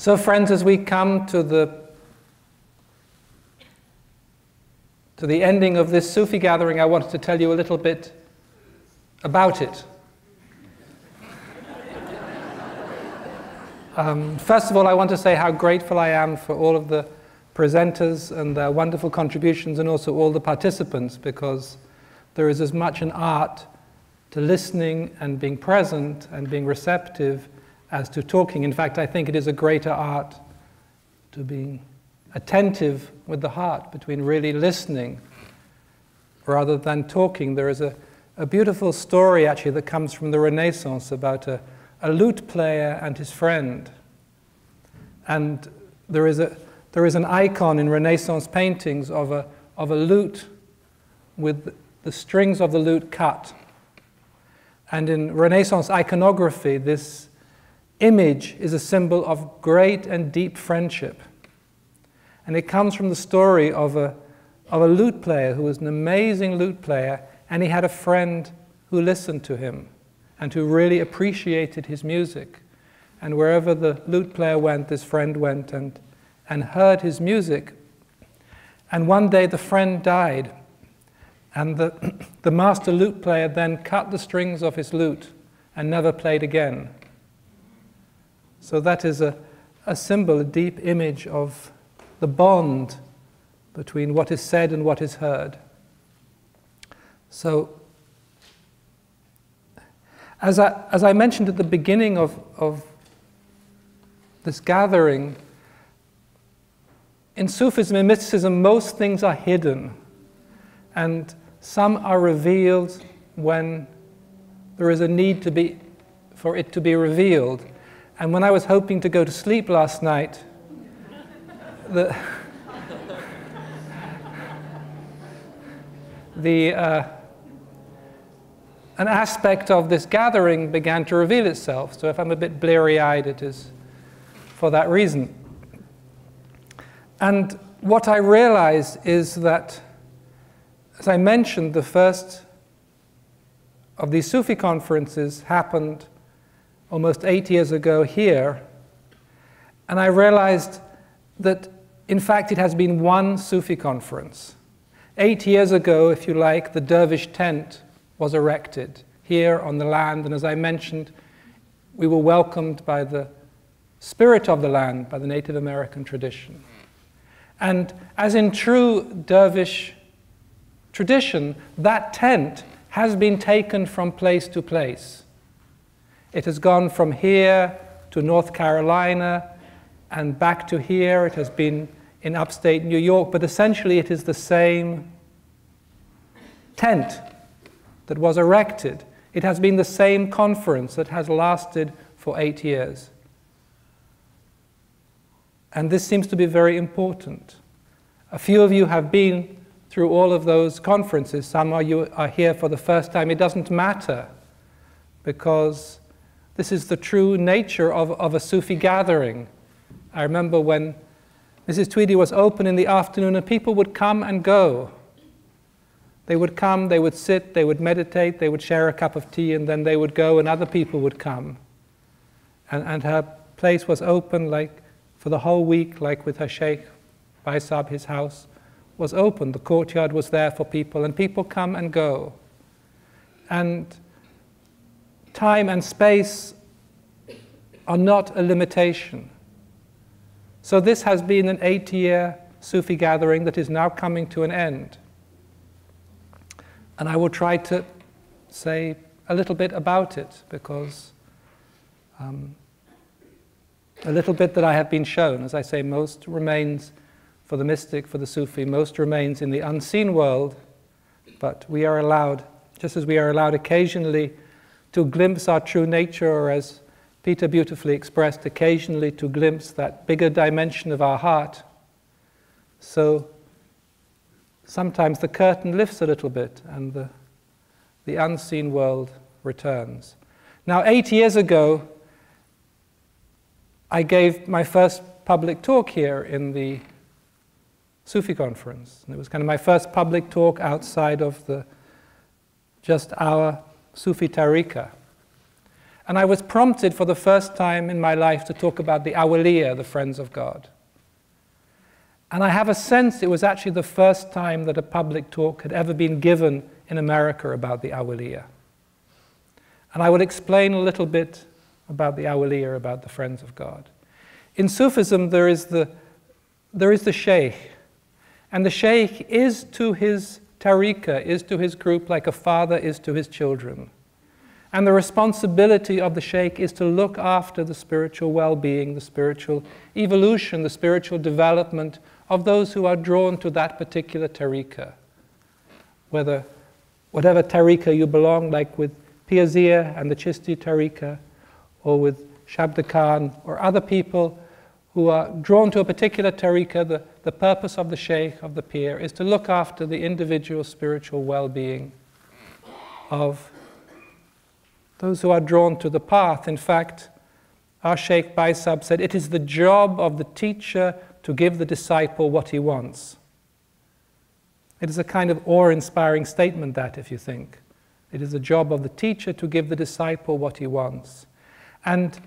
So, friends, as we come to the to the ending of this Sufi gathering, I wanted to tell you a little bit about it. Um, first of all, I want to say how grateful I am for all of the presenters and their wonderful contributions, and also all the participants, because there is as much an art to listening and being present and being receptive as to talking. In fact, I think it is a greater art to being attentive with the heart, between really listening rather than talking. There is a, a beautiful story actually that comes from the Renaissance about a, a lute player and his friend. And there is, a, there is an icon in Renaissance paintings of a, of a lute with the strings of the lute cut. And in Renaissance iconography, this image is a symbol of great and deep friendship. And it comes from the story of a, of a lute player who was an amazing lute player, and he had a friend who listened to him and who really appreciated his music. And wherever the lute player went, this friend went and, and heard his music. And one day the friend died, and the, the master lute player then cut the strings of his lute and never played again. So that is a, a symbol, a deep image of the bond between what is said and what is heard. So as I, as I mentioned at the beginning of, of this gathering, in Sufism and mysticism, most things are hidden, and some are revealed when there is a need to be, for it to be revealed. And when I was hoping to go to sleep last night, the, the uh, an aspect of this gathering began to reveal itself. So if I'm a bit bleary eyed, it is for that reason. And what I realized is that, as I mentioned, the first of these Sufi conferences happened almost eight years ago here. And I realized that, in fact, it has been one Sufi conference. Eight years ago, if you like, the dervish tent was erected here on the land. And as I mentioned, we were welcomed by the spirit of the land, by the Native American tradition. And as in true dervish tradition, that tent has been taken from place to place. It has gone from here to North Carolina and back to here. It has been in upstate New York, but essentially it is the same tent that was erected. It has been the same conference that has lasted for eight years. And this seems to be very important. A few of you have been through all of those conferences. Some of you are here for the first time. It doesn't matter because this is the true nature of, of a Sufi gathering. I remember when Mrs. Tweedie was open in the afternoon and people would come and go. They would come, they would sit, they would meditate, they would share a cup of tea, and then they would go, and other people would come. And, and her place was open like for the whole week, like with her sheikh, Bhai Sahib, his house was open. The courtyard was there for people, and people come and go. And time and space are not a limitation. So, this has been an eight year Sufi gathering that is now coming to an end. And I will try to say a little bit about it because um, a little bit that I have been shown, as I say, most remains for the mystic, for the Sufi, most remains in the unseen world, but we are allowed, just as we are allowed occasionally to glimpse our true nature, or as Peter beautifully expressed, occasionally to glimpse that bigger dimension of our heart, so sometimes the curtain lifts a little bit and the, the unseen world returns. Now, eight years ago, I gave my first public talk here in the Sufi conference. And it was kind of my first public talk outside of the just our Sufi Tariqa. And I was prompted for the first time in my life to talk about the Awliya, the friends of God. And I have a sense it was actually the first time that a public talk had ever been given in America about the Awliya. And I will explain a little bit about the Awliya, about the friends of God. In Sufism, there is the, there is the Sheikh. And the Sheikh is to his tariqah, is to his group like a father is to his children. And the responsibility of the Sheikh is to look after the spiritual well being, the spiritual evolution, the spiritual development of those who are drawn to that particular tariqah. Whether, whatever tariqah you belong, like with Pir Zia and the Chishti tariqah, or with Shabda Kahn, or other people who are drawn to a particular tariqah, the, the purpose of the sheikh, of the pir, is to look after the individual spiritual well being of those who are drawn to the path. In fact, our Sheikh Bhai Sahib said, It is the job of the teacher to give the disciple what he wants. It is a kind of awe inspiring statement, that, if you think. It is the job of the teacher to give the disciple what he wants. And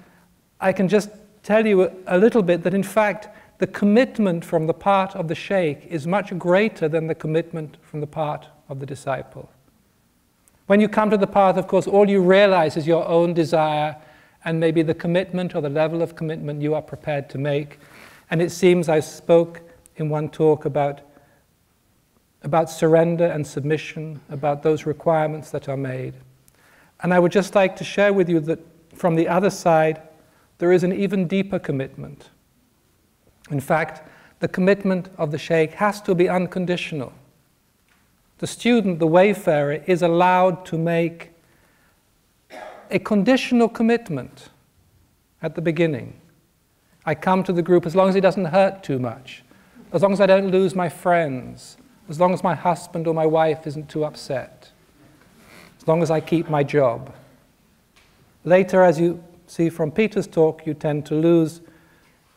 I can just tell you a little bit that, in fact, the commitment from the part of the sheikh is much greater than the commitment from the part of the disciple. When you come to the path, of course, all you realize is your own desire and maybe the commitment or the level of commitment you are prepared to make. And it seems I spoke in one talk about, about surrender and submission, about those requirements that are made. And I would just like to share with you that from the other side, there is an even deeper commitment. In fact, the commitment of the sheikh has to be unconditional. The student, the wayfarer, is allowed to make a conditional commitment at the beginning. I come to the group as long as it doesn't hurt too much, as long as I don't lose my friends, as long as my husband or my wife isn't too upset, as long as I keep my job. Later, as you See, from Peter's talk, you tend to lose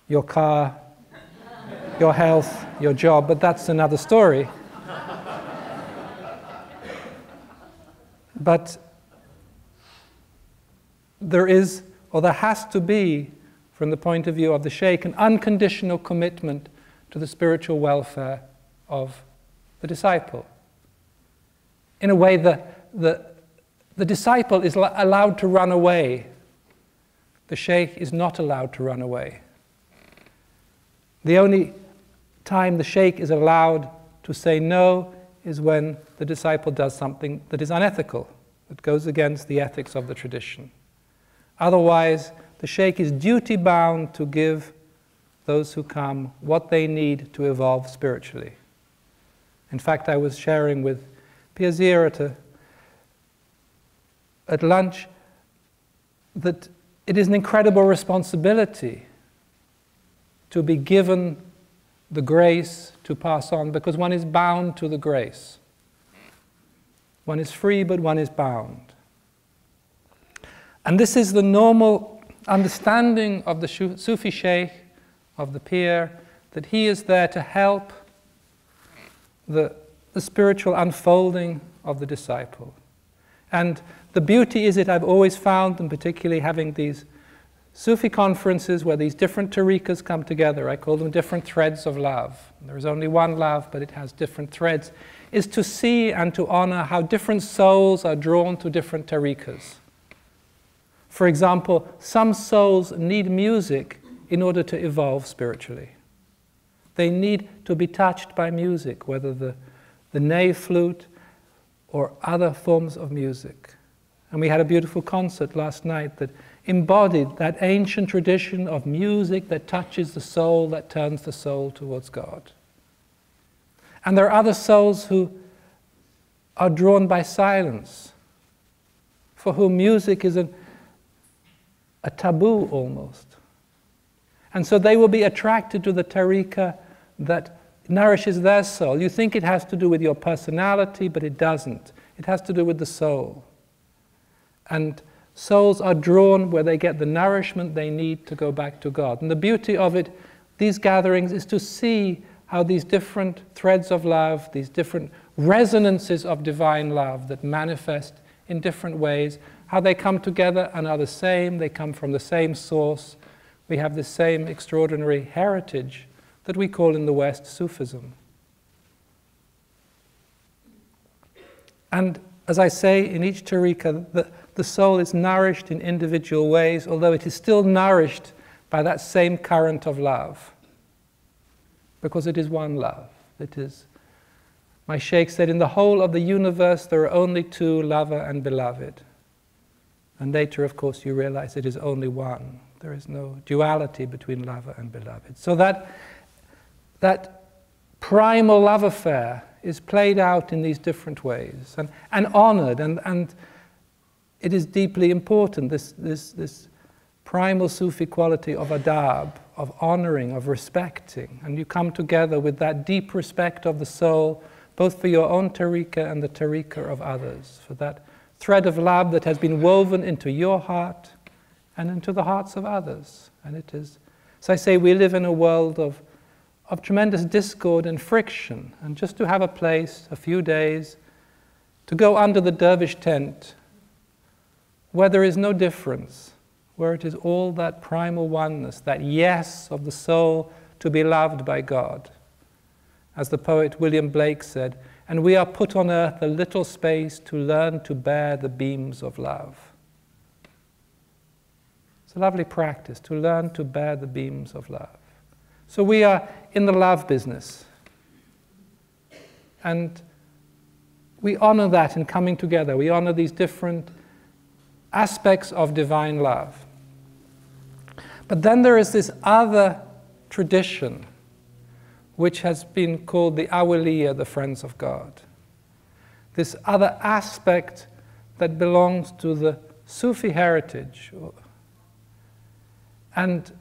your car, your health, your job, but that's another story. but there is, or there has to be, from the point of view of the Sheikh, an unconditional commitment to the spiritual welfare of the disciple. In a way, the, the, the disciple is allowed to run away the sheikh is not allowed to run away. The only time the sheikh is allowed to say no is when the disciple does something that is unethical, that goes against the ethics of the tradition. Otherwise, the sheikh is duty bound to give those who come what they need to evolve spiritually. In fact, I was sharing with Pir Zia at, at lunch that it is an incredible responsibility to be given the grace to pass on because one is bound to the grace. One is free, but one is bound. And this is the normal understanding of the Sufi Sheikh, of the pir, that he is there to help the, the spiritual unfolding of the disciple. And the beauty is it I've always found, and particularly having these Sufi conferences where these different tariqas come together, I call them different threads of love. There is only one love, but it has different threads, is to see and to honor how different souls are drawn to different tariqas. For example, some souls need music in order to evolve spiritually. They need to be touched by music, whether the, the ney flute or other forms of music. And we had a beautiful concert last night that embodied that ancient tradition of music that touches the soul, that turns the soul towards God. And there are other souls who are drawn by silence, for whom music is a, a taboo almost. And so they will be attracted to the tariqah that nourishes their soul. You think it has to do with your personality, but it doesn't. It has to do with the soul. And souls are drawn where they get the nourishment they need to go back to God. And the beauty of it, these gatherings, is to see how these different threads of love, these different resonances of divine love that manifest in different ways, how they come together and are the same, they come from the same source. We have the same extraordinary heritage that we call in the West Sufism. And as I say, in each tariqa, the, the soul is nourished in individual ways, although it is still nourished by that same current of love. Because it is one love. It is, my sheikh said, in the whole of the universe there are only two, lover and beloved. And later, of course, you realize it is only one. There is no duality between lover and beloved. So that, that primal love affair is played out in these different ways and, and honored, and, and it is deeply important, this, this, this primal Sufi quality of adab, of honoring, of respecting. And you come together with that deep respect of the soul, both for your own tariqah and the tariqah of others, for that thread of love that has been woven into your heart and into the hearts of others. And it is, as I say, we live in a world of of tremendous discord and friction, and just to have a place, a few days, to go under the dervish tent where there is no difference, where it is all that primal oneness, that yes of the soul to be loved by God. As the poet William Blake said, and we are put on earth a little space to learn to bear the beams of love. It's a lovely practice to learn to bear the beams of love. So we are in the love business. And we honor that in coming together. We honor these different aspects of divine love. But then there is this other tradition, which has been called the Awliya, the friends of God. This other aspect that belongs to the Sufi heritage. And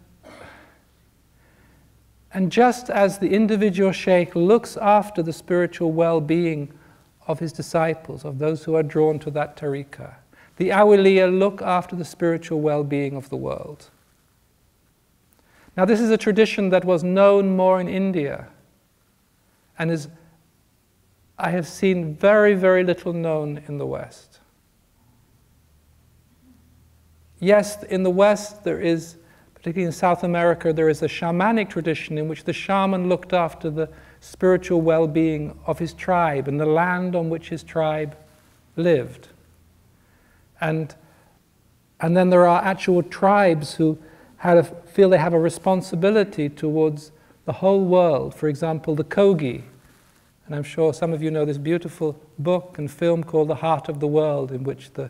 and just as the individual sheikh looks after the spiritual well being of his disciples, of those who are drawn to that tariqah, the awliya look after the spiritual well being of the world. Now, this is a tradition that was known more in India and is, I have seen, very, very little known in the West. Yes, in the West there is particularly in South America, there is a shamanic tradition in which the shaman looked after the spiritual well being of his tribe and the land on which his tribe lived. And, and then there are actual tribes who had a, feel they have a responsibility towards the whole world. For example, the Kogi. And I'm sure some of you know this beautiful book and film called The Heart of the World, in which the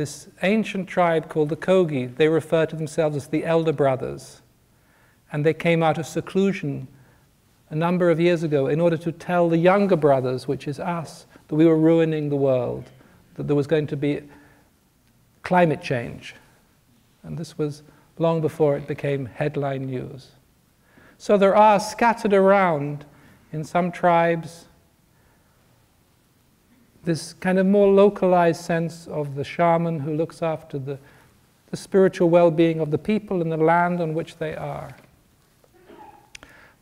this ancient tribe called the Kogi, they refer to themselves as the Elder Brothers. And they came out of seclusion a number of years ago in order to tell the younger brothers, which is us, that we were ruining the world, that there was going to be climate change. And this was long before it became headline news. So there are scattered around in some tribes this kind of more localized sense of the shaman who looks after the, the spiritual well being of the people and the land on which they are.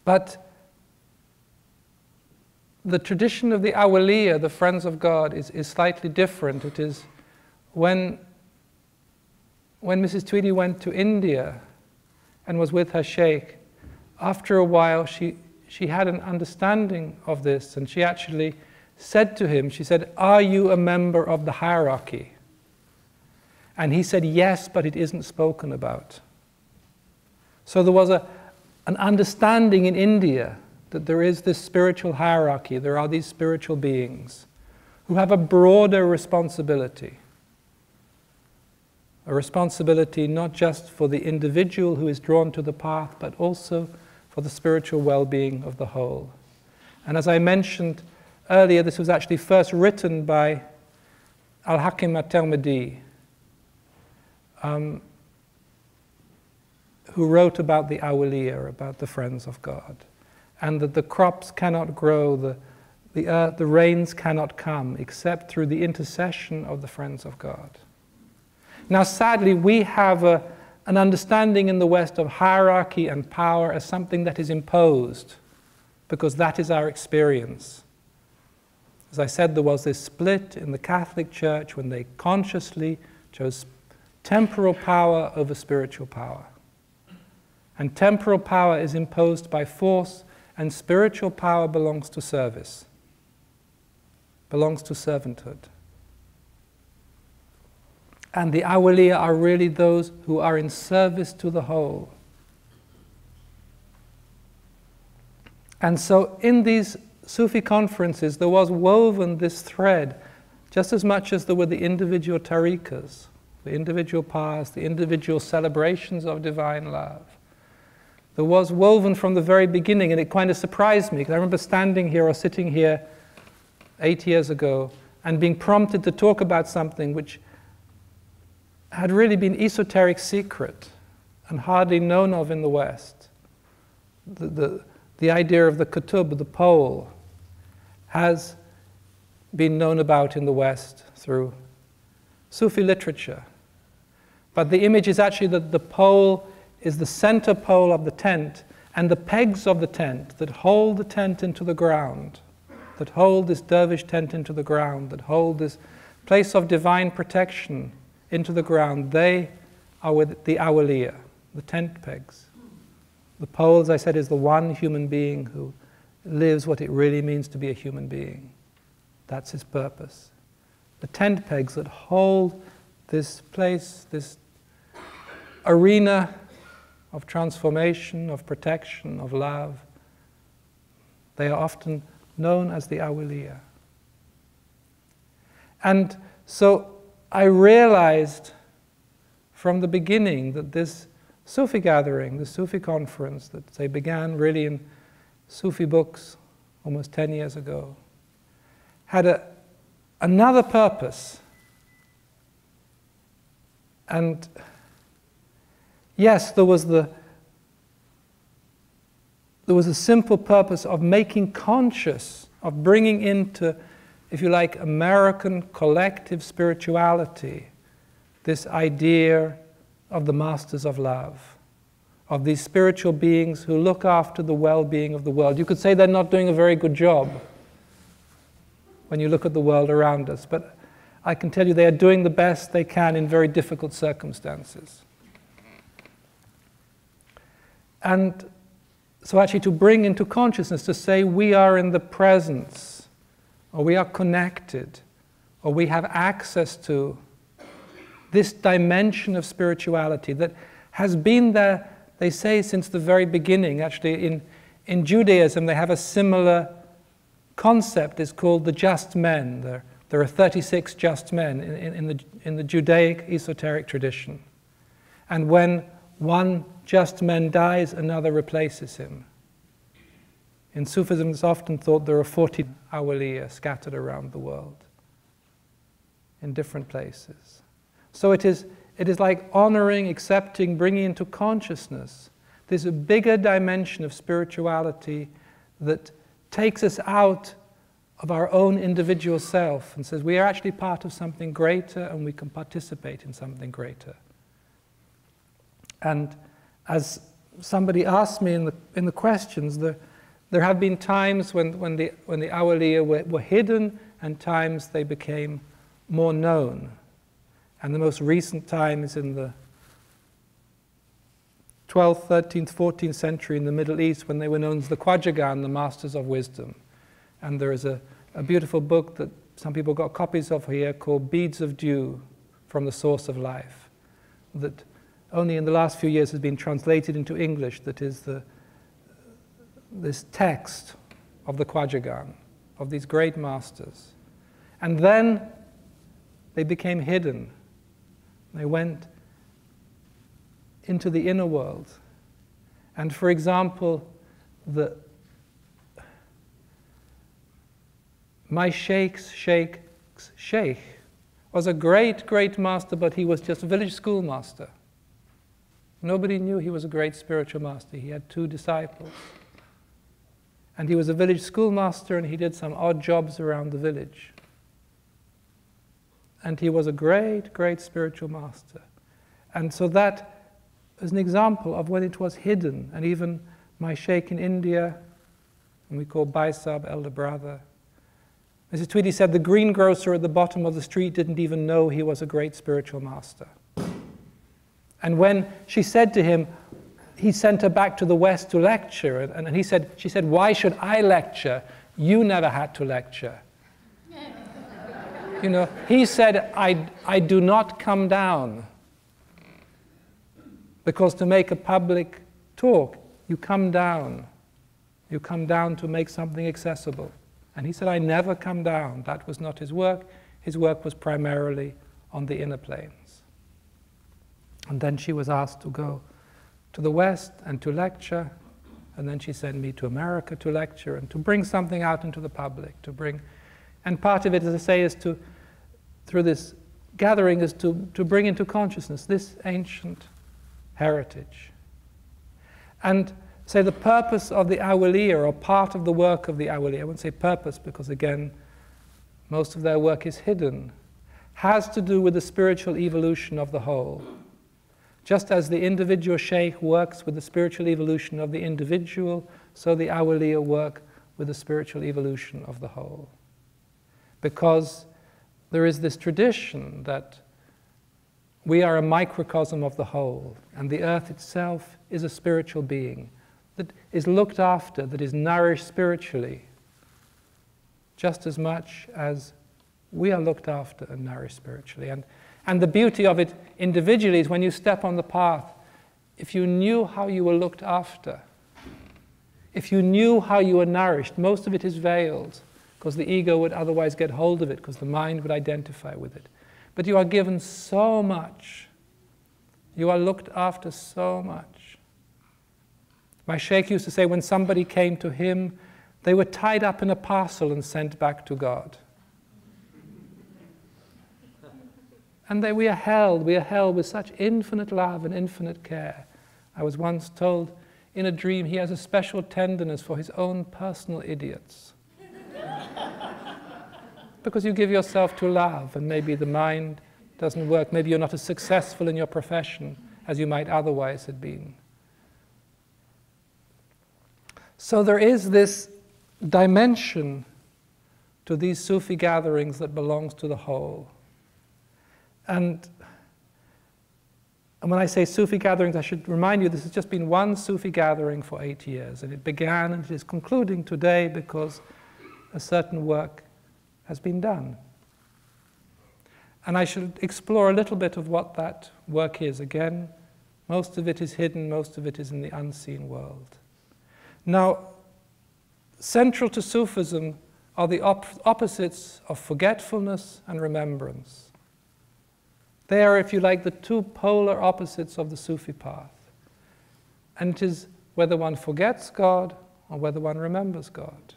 But the tradition of the awliya, the friends of God, is, is slightly different. It is when, when Mrs. Tweedie went to India and was with her sheikh, after a while she, she had an understanding of this and she actually said to him, She said, Are you a member of the hierarchy? And he said, Yes, but it isn't spoken about. So there was a, an understanding in India that there is this spiritual hierarchy, there are these spiritual beings who have a broader responsibility. A responsibility not just for the individual who is drawn to the path, but also for the spiritual well being of the whole. And as I mentioned, earlier, this was actually first written by Al Hakim at Tirmidhi, um, who wrote about the awliya, about the friends of God, and that the crops cannot grow, the, the, earth, the rains cannot come except through the intercession of the friends of God. Now, sadly, we have a, an understanding in the West of hierarchy and power as something that is imposed, because that is our experience. As I said, there was this split in the Catholic Church when they consciously chose temporal power over spiritual power. And temporal power is imposed by force, and spiritual power belongs to service, belongs to servanthood. And the awliya are really those who are in service to the whole. And so in these Sufi conferences, there was woven this thread, just as much as there were the individual tariqas, the individual paths, the individual celebrations of divine love. There was woven from the very beginning, and it kind of surprised me because I remember standing here or sitting here eight years ago and being prompted to talk about something which had really been esoteric secret and hardly known of in the West. The, the, the idea of the kutub, the pole, has been known about in the West through Sufi literature. But the image is actually that the pole is the center pole of the tent, and the pegs of the tent that hold the tent into the ground, that hold this dervish tent into the ground, that hold this place of divine protection into the ground, they are with the awliya, the tent pegs. The pole, as I said, is the one human being who lives what it really means to be a human being. That's his purpose. The tent pegs that hold this place, this arena of transformation, of protection, of love, they are often known as the awliya. And so I realized from the beginning that this Sufi gathering, the Sufi conference that they began really in Sufi books almost 10 years ago, had a, another purpose. And yes, there was the there was a simple purpose of making conscious, of bringing into if you like, American collective spirituality, this idea of the masters of love, of these spiritual beings who look after the well being of the world. You could say they're not doing a very good job when you look at the world around us, but I can tell you they are doing the best they can in very difficult circumstances. And so, actually, to bring into consciousness, to say we are in the presence or we are connected, or we have access to this dimension of spirituality that has been there, they say, since the very beginning. Actually, in, in Judaism, they have a similar concept. It's called the just men. There, there are 36 just men in, in, in, the, in the Judaic esoteric tradition. And when one just man dies, another replaces him. In Sufism, it's often thought there are 40 awliya uh, scattered around the world in different places. So it is, it is like honoring, accepting, bringing into consciousness this bigger dimension of spirituality that takes us out of our own individual self and says we are actually part of something greater and we can participate in something greater. And as somebody asked me in the, in the questions, the, there have been times when, when the, when the awliya were, were hidden and times they became more known. And the most recent time is in the 12th, 13th, 14th century in the Middle East when they were known as the Khwajagan, the Masters of Wisdom. And there is a, a beautiful book that some people got copies of here called Beads of Dew from the Source of Life, that only in the last few years has been translated into English, that is the this text of the Khwajagan, of these great masters. And then they became hidden. They went into the inner world. And for example, the my sheikh's sheikh's sheikh was a great, great master, but he was just a village schoolmaster. Nobody knew he was a great spiritual master. He had two disciples. And he was a village schoolmaster and he did some odd jobs around the village. And he was a great, great spiritual master. And so that is an example of when it was hidden. And even my sheikh in India, and we call Bhai Sahib elder brother, Mrs. Tweedie said the greengrocer at the bottom of the street didn't even know he was a great spiritual master. And when she said to him, he sent her back to the West to lecture, and, and he said, she said, Why should I lecture? You never had to lecture. you know, he said, I, I do not come down. Because to make a public talk, you come down. You come down to make something accessible. And he said, I never come down. That was not his work. His work was primarily on the inner planes. And then she was asked to go to the West and to lecture. And then she sent me to America to lecture and to bring something out into the public, to bring. And part of it, as I say, is to, through this gathering, is to, to bring into consciousness this ancient heritage. And say the purpose of the Awliya, or part of the work of the Awliya, I won't say purpose because again, most of their work is hidden, has to do with the spiritual evolution of the whole. Just as the individual sheikh works with the spiritual evolution of the individual, so the Awliya work with the spiritual evolution of the whole. Because there is this tradition that we are a microcosm of the whole, and the earth itself is a spiritual being that is looked after, that is nourished spiritually, just as much as we are looked after and nourished spiritually. And, and the beauty of it individually is when you step on the path, if you knew how you were looked after, if you knew how you were nourished, most of it is veiled because the ego would otherwise get hold of it because the mind would identify with it. But you are given so much. You are looked after so much. My sheikh used to say when somebody came to him, they were tied up in a parcel and sent back to God. And they, we are held, we are held with such infinite love and infinite care. I was once told in a dream he has a special tenderness for his own personal idiots. because you give yourself to love, and maybe the mind doesn't work. Maybe you're not as successful in your profession as you might otherwise have been. So there is this dimension to these Sufi gatherings that belongs to the whole. And, and when I say Sufi gatherings, I should remind you this has just been one Sufi gathering for eight years, and it began and it is concluding today because a certain work has been done. And I should explore a little bit of what that work is. Again, most of it is hidden, most of it is in the unseen world. Now, central to Sufism are the op opposites of forgetfulness and remembrance. They are, if you like, the two polar opposites of the Sufi path. And it is whether one forgets God or whether one remembers God.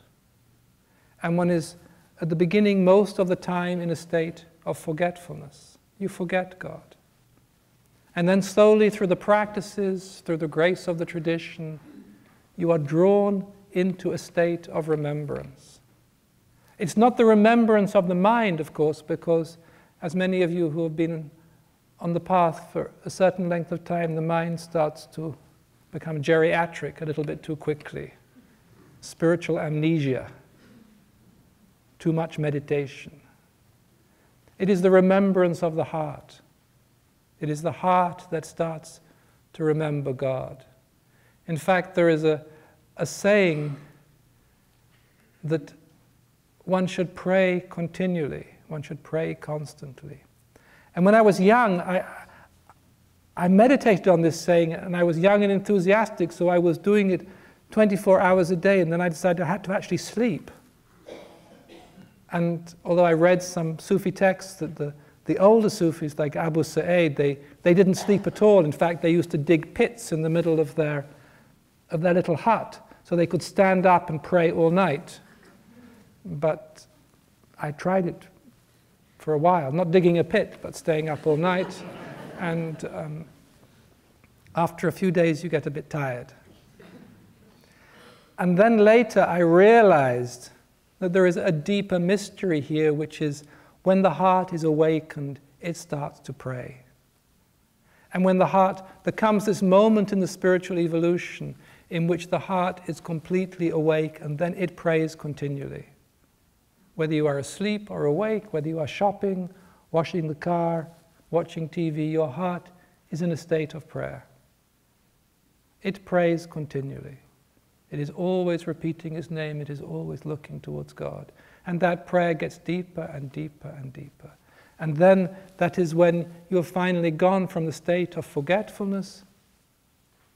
And one is at the beginning, most of the time, in a state of forgetfulness. You forget God. And then slowly, through the practices, through the grace of the tradition, you are drawn into a state of remembrance. It's not the remembrance of the mind, of course, because as many of you who have been on the path for a certain length of time, the mind starts to become geriatric a little bit too quickly. Spiritual amnesia, too much meditation. It is the remembrance of the heart. It is the heart that starts to remember God. In fact, there is a, a saying that one should pray continually, one should pray constantly. And when I was young, I, I meditated on this saying, and I was young and enthusiastic, so I was doing it 24 hours a day, and then I decided I had to actually sleep. And although I read some Sufi texts that the, the older Sufis, like Abu Sa'id, they, they didn't sleep at all. In fact, they used to dig pits in the middle of their of their little hut so they could stand up and pray all night. But I tried it for a while, not digging a pit, but staying up all night. and um, after a few days, you get a bit tired. And then later, I realized that there is a deeper mystery here, which is when the heart is awakened, it starts to pray. And when the heart, there comes this moment in the spiritual evolution in which the heart is completely awake and then it prays continually. Whether you are asleep or awake, whether you are shopping, washing the car, watching TV, your heart is in a state of prayer. It prays continually. It is always repeating His name, it is always looking towards God. And that prayer gets deeper and deeper and deeper. And then that is when you have finally gone from the state of forgetfulness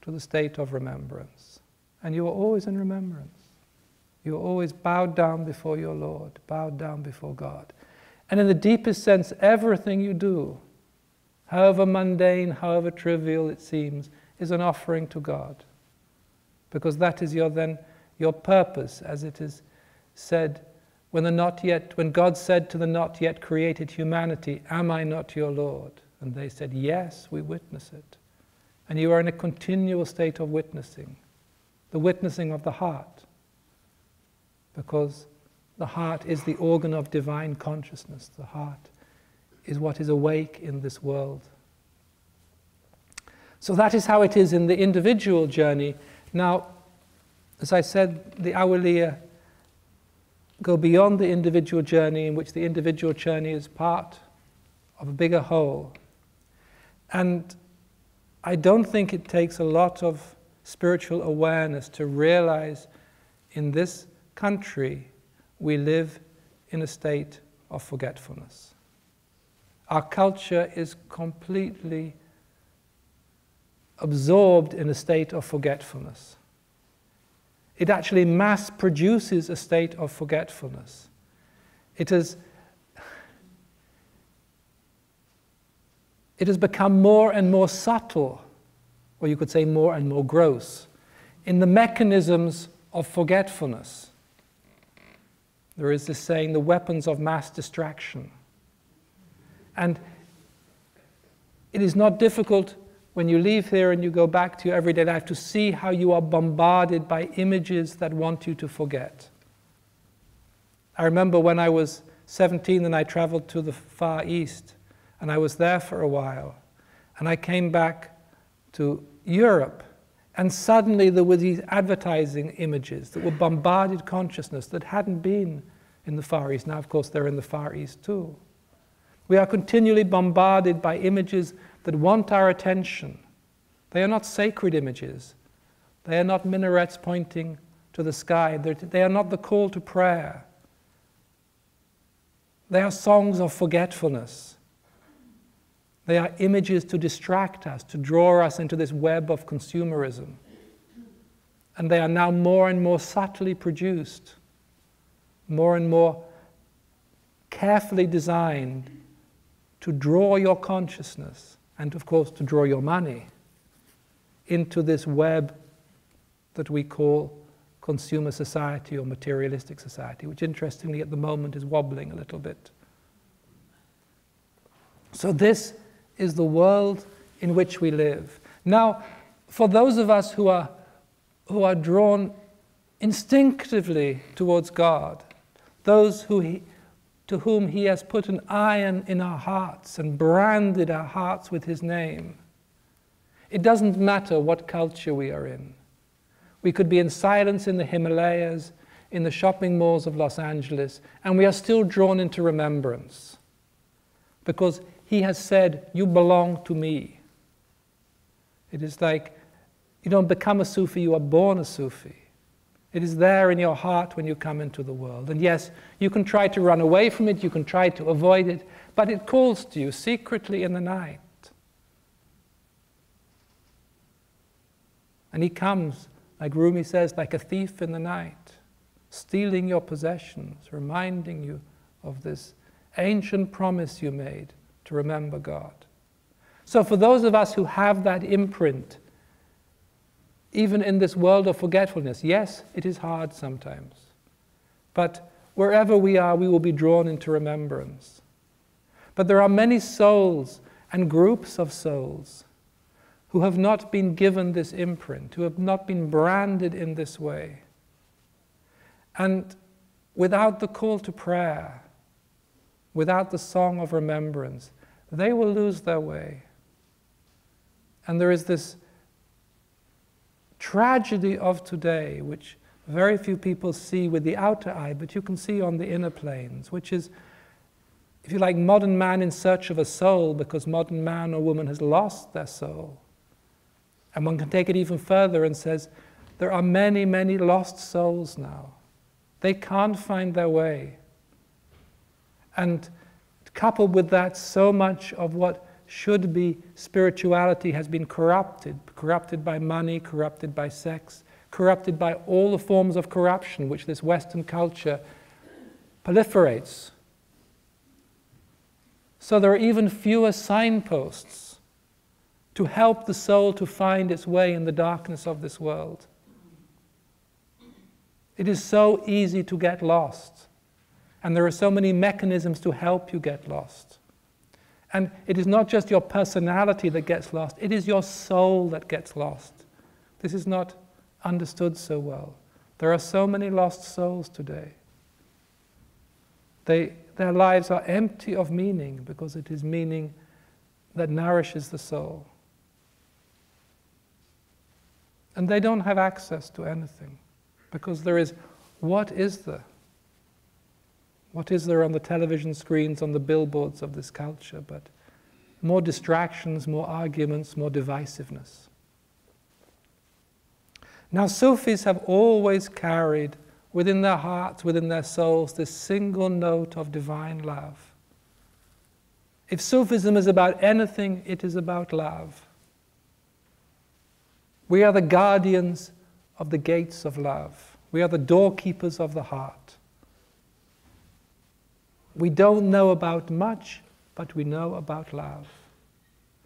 to the state of remembrance. And you are always in remembrance. You are always bowed down before your Lord, bowed down before God. And in the deepest sense, everything you do, however mundane, however trivial it seems, is an offering to God. Because that is your then your purpose, as it is said when the not yet when God said to the not yet created humanity, Am I not your Lord? And they said, Yes, we witness it. And you are in a continual state of witnessing, the witnessing of the heart. Because the heart is the organ of divine consciousness. The heart is what is awake in this world. So that is how it is in the individual journey. Now, as I said, the Awliya go beyond the individual journey in which the individual journey is part of a bigger whole. And I don't think it takes a lot of spiritual awareness to realize in this country we live in a state of forgetfulness. Our culture is completely absorbed in a state of forgetfulness. It actually mass produces a state of forgetfulness. It has, it has become more and more subtle, or you could say more and more gross, in the mechanisms of forgetfulness. There is this saying, the weapons of mass distraction. And it is not difficult when you leave here and you go back to your everyday life to see how you are bombarded by images that want you to forget. I remember when I was 17 and I traveled to the Far East and I was there for a while and I came back to Europe and suddenly there were these advertising images that were bombarded consciousness that hadn't been in the Far East. Now, of course, they're in the Far East too. We are continually bombarded by images that want our attention. They are not sacred images. They are not minarets pointing to the sky. They're, they are not the call to prayer. They are songs of forgetfulness. They are images to distract us, to draw us into this web of consumerism. And they are now more and more subtly produced, more and more carefully designed to draw your consciousness and, of course, to draw your money into this web that we call consumer society or materialistic society, which interestingly at the moment is wobbling a little bit. So, this is the world in which we live. Now, for those of us who are, who are drawn instinctively towards God, those who he, to whom He has put an iron in our hearts and branded our hearts with His name. It doesn't matter what culture we are in. We could be in silence in the Himalayas, in the shopping malls of Los Angeles, and we are still drawn into remembrance because He has said, You belong to me. It is like you don't become a Sufi, you are born a Sufi. It is there in your heart when you come into the world. And yes, you can try to run away from it, you can try to avoid it, but it calls to you secretly in the night. And he comes, like Rumi says, like a thief in the night, stealing your possessions, reminding you of this ancient promise you made to remember God. So, for those of us who have that imprint, even in this world of forgetfulness. Yes, it is hard sometimes. But wherever we are, we will be drawn into remembrance. But there are many souls and groups of souls who have not been given this imprint, who have not been branded in this way. And without the call to prayer, without the song of remembrance, they will lose their way. And there is this tragedy of today, which very few people see with the outer eye, but you can see on the inner planes, which is, if you like, modern man in search of a soul because modern man or woman has lost their soul. And one can take it even further and says, there are many, many lost souls now. They can't find their way. And coupled with that, so much of what should be spirituality has been corrupted corrupted by money, corrupted by sex, corrupted by all the forms of corruption which this Western culture proliferates. So there are even fewer signposts to help the soul to find its way in the darkness of this world. It is so easy to get lost, and there are so many mechanisms to help you get lost. And it is not just your personality that gets lost, it is your soul that gets lost. This is not understood so well. There are so many lost souls today. They, their lives are empty of meaning because it is meaning that nourishes the soul. And they don't have access to anything because there is what is there? What is there on the television screens, on the billboards of this culture, but more distractions, more arguments, more divisiveness? Now, Sufis have always carried within their hearts, within their souls, this single note of divine love. If Sufism is about anything, it is about love. We are the guardians of the gates of love, we are the doorkeepers of the heart. We don't know about much, but we know about love.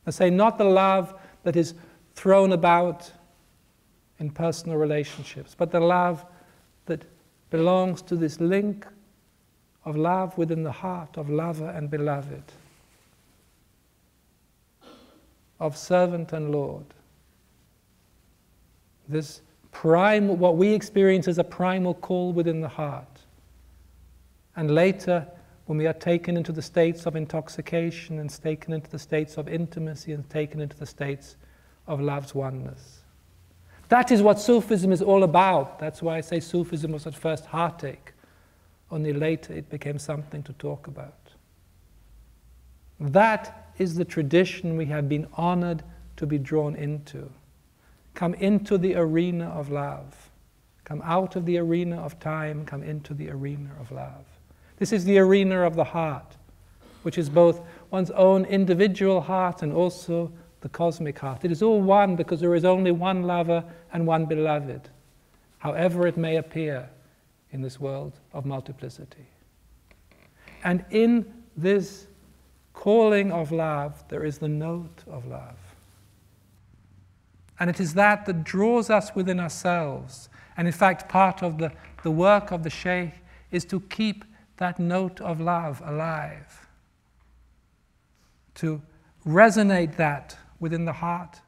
I say, not the love that is thrown about in personal relationships, but the love that belongs to this link of love within the heart of lover and beloved, of servant and Lord. This prime, what we experience as a primal call within the heart. And later, when we are taken into the states of intoxication and taken into the states of intimacy and taken into the states of love's oneness. That is what Sufism is all about. That's why I say Sufism was at first heartache, only later it became something to talk about. That is the tradition we have been honored to be drawn into. Come into the arena of love. Come out of the arena of time, come into the arena of love. This is the arena of the heart, which is both one's own individual heart and also the cosmic heart. It is all one because there is only one lover and one beloved, however it may appear in this world of multiplicity. And in this calling of love, there is the note of love. And it is that that draws us within ourselves. And in fact, part of the, the work of the Sheikh is to keep that note of love alive, to resonate that within the heart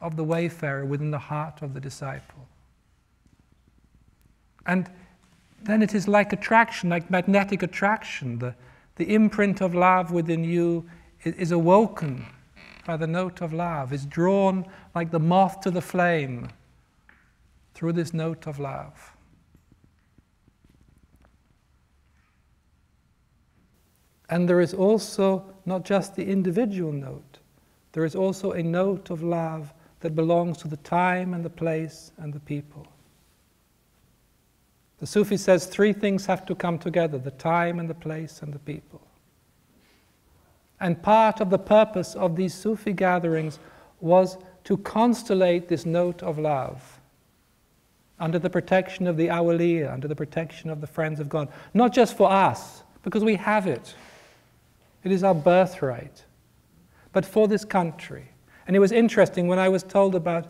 of the wayfarer, within the heart of the disciple. And then it is like attraction, like magnetic attraction. The, the imprint of love within you is, is awoken by the note of love, is drawn like the moth to the flame through this note of love. And there is also not just the individual note, there is also a note of love that belongs to the time and the place and the people. The Sufi says three things have to come together the time and the place and the people. And part of the purpose of these Sufi gatherings was to constellate this note of love under the protection of the awliya, under the protection of the friends of God. Not just for us, because we have it. It is our birthright. But for this country. And it was interesting when I was told about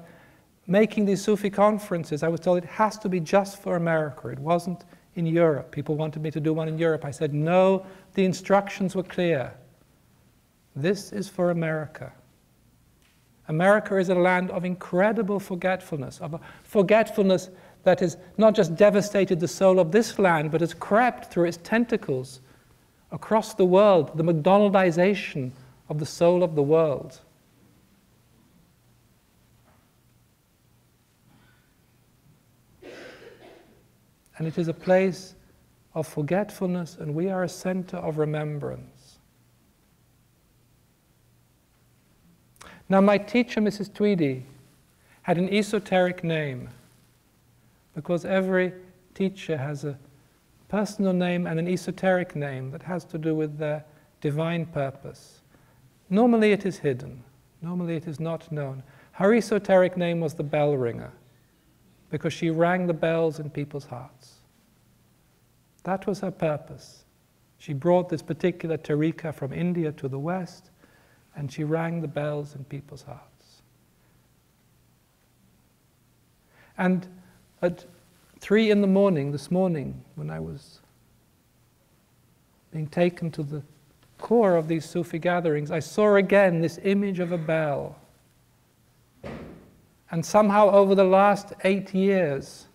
making these Sufi conferences, I was told it has to be just for America. It wasn't in Europe. People wanted me to do one in Europe. I said, no, the instructions were clear. This is for America. America is a land of incredible forgetfulness, of a forgetfulness that has not just devastated the soul of this land, but has crept through its tentacles across the world, the McDonaldization of the soul of the world. And it is a place of forgetfulness, and we are a center of remembrance. Now, my teacher, Mrs. Tweedie, had an esoteric name because every teacher has a personal name and an esoteric name that has to do with their divine purpose. Normally, it is hidden, normally, it is not known. Her esoteric name was the bell ringer because she rang the bells in people's hearts. That was her purpose. She brought this particular tarika from India to the West, and she rang the bells in people's hearts. And at three in the morning, this morning, when I was being taken to the core of these Sufi gatherings, I saw again this image of a bell. And somehow, over the last eight years,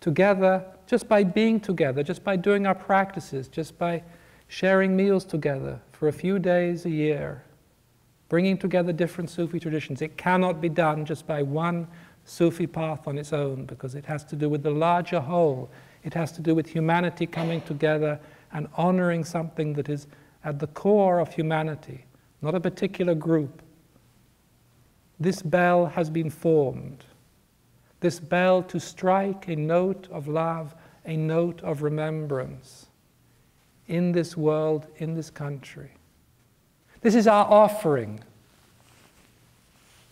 together, just by being together, just by doing our practices, just by sharing meals together for a few days a year, bringing together different Sufi traditions. It cannot be done just by one Sufi path on its own because it has to do with the larger whole. It has to do with humanity coming together and honoring something that is at the core of humanity, not a particular group. This bell has been formed this bell to strike a note of love, a note of remembrance in this world, in this country. This is our offering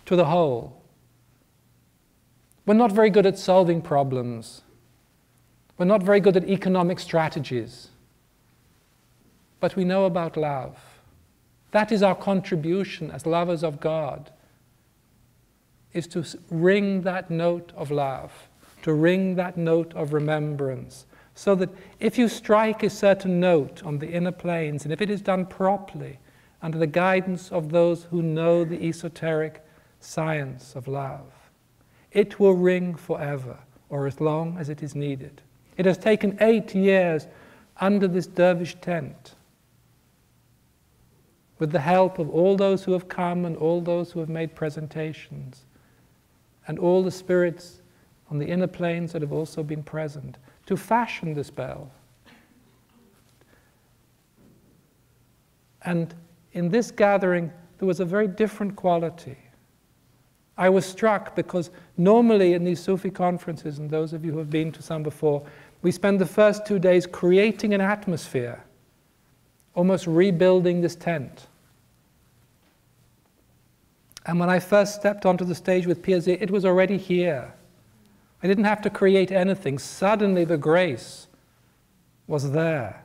to the whole. We're not very good at solving problems. We're not very good at economic strategies. But we know about love. That is our contribution as lovers of God is to ring that note of love, to ring that note of remembrance, so that if you strike a certain note on the inner planes, and if it is done properly, under the guidance of those who know the esoteric science of love, it will ring forever, or as long as it is needed. It has taken eight years under this dervish tent with the help of all those who have come and all those who have made presentations and all the spirits on the inner planes that have also been present to fashion this bell. And in this gathering, there was a very different quality. I was struck because normally in these Sufi conferences, and those of you who have been to some before, we spend the first two days creating an atmosphere, almost rebuilding this tent. And when I first stepped onto the stage with Pir Zia, it was already here. I didn't have to create anything. Suddenly the grace was there.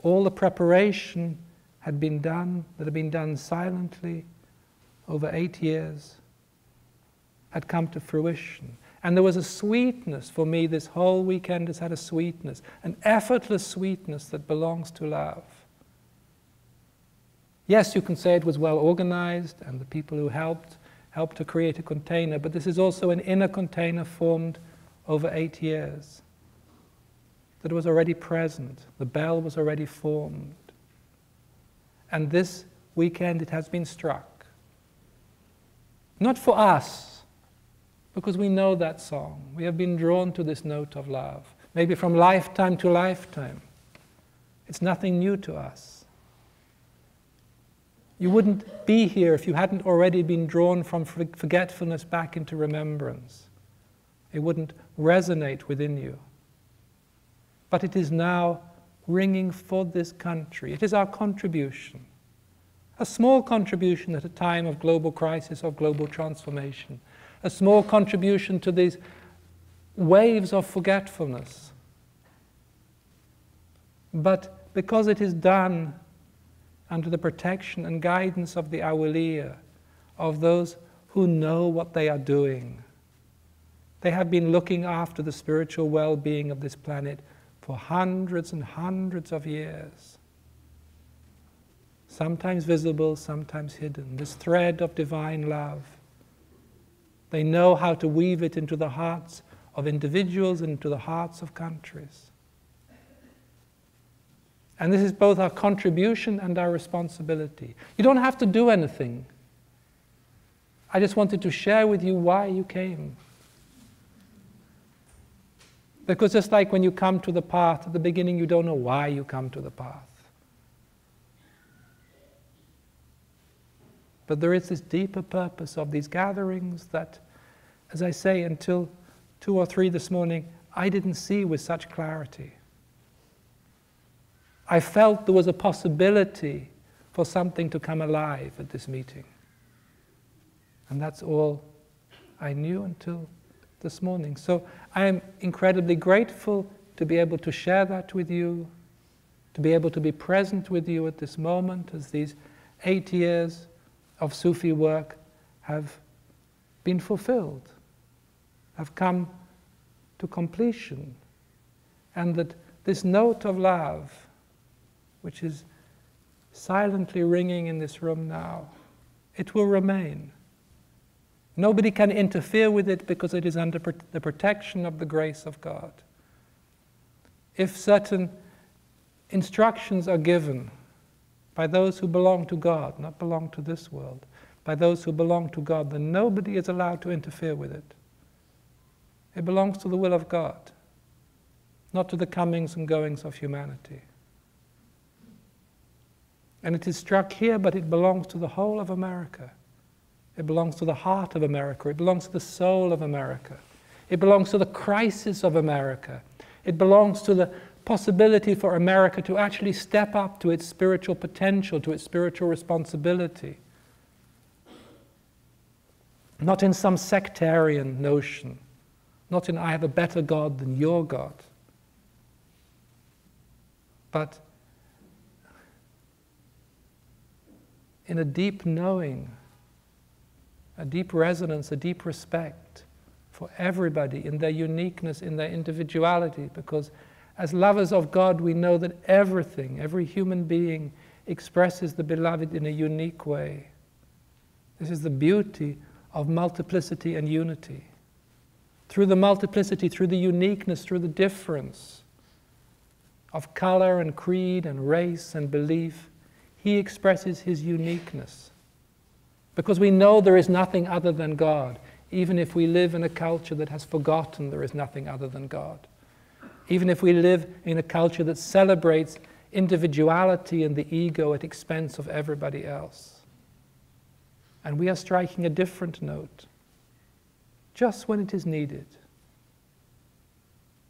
All the preparation had been done, that had been done silently over eight years, had come to fruition. And there was a sweetness for me, this whole weekend has had a sweetness, an effortless sweetness that belongs to love. Yes, you can say it was well organized and the people who helped helped to create a container, but this is also an inner container formed over eight years that was already present. The bell was already formed. And this weekend it has been struck. Not for us, because we know that song. We have been drawn to this note of love, maybe from lifetime to lifetime. It's nothing new to us. You wouldn't be here if you hadn't already been drawn from forgetfulness back into remembrance. It wouldn't resonate within you. But it is now ringing for this country. It is our contribution. A small contribution at a time of global crisis or global transformation. A small contribution to these waves of forgetfulness. But because it is done under the protection and guidance of the awliya, of those who know what they are doing. They have been looking after the spiritual well being of this planet for hundreds and hundreds of years. Sometimes visible, sometimes hidden. This thread of divine love. They know how to weave it into the hearts of individuals and into the hearts of countries. And this is both our contribution and our responsibility. You don't have to do anything. I just wanted to share with you why you came. Because just like when you come to the path, at the beginning you don't know why you come to the path. But there is this deeper purpose of these gatherings that, as I say, until two or three this morning, I didn't see with such clarity. I felt there was a possibility for something to come alive at this meeting. And that's all I knew until this morning. So I am incredibly grateful to be able to share that with you, to be able to be present with you at this moment as these eight years of Sufi work have been fulfilled, have come to completion, and that this note of love, which is silently ringing in this room now, it will remain. Nobody can interfere with it because it is under the protection of the grace of God. If certain instructions are given by those who belong to God, not belong to this world, by those who belong to God, then nobody is allowed to interfere with it. It belongs to the will of God, not to the comings and goings of humanity. And it is struck here, but it belongs to the whole of America. It belongs to the heart of America. It belongs to the soul of America. It belongs to the crisis of America. It belongs to the possibility for America to actually step up to its spiritual potential, to its spiritual responsibility. Not in some sectarian notion, not in I have a better God than your God, but in a deep knowing, a deep resonance, a deep respect for everybody in their uniqueness, in their individuality, because as lovers of God, we know that everything, every human being, expresses the beloved in a unique way. This is the beauty of multiplicity and unity. Through the multiplicity, through the uniqueness, through the difference of color and creed and race and belief, he expresses his uniqueness. Because we know there is nothing other than God, even if we live in a culture that has forgotten there is nothing other than God even if we live in a culture that celebrates individuality and the ego at expense of everybody else. And we are striking a different note, just when it is needed.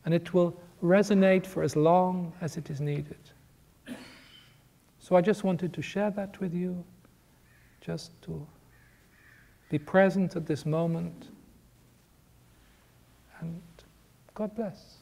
And it will resonate for as long as it is needed. So I just wanted to share that with you, just to be present at this moment. And God bless.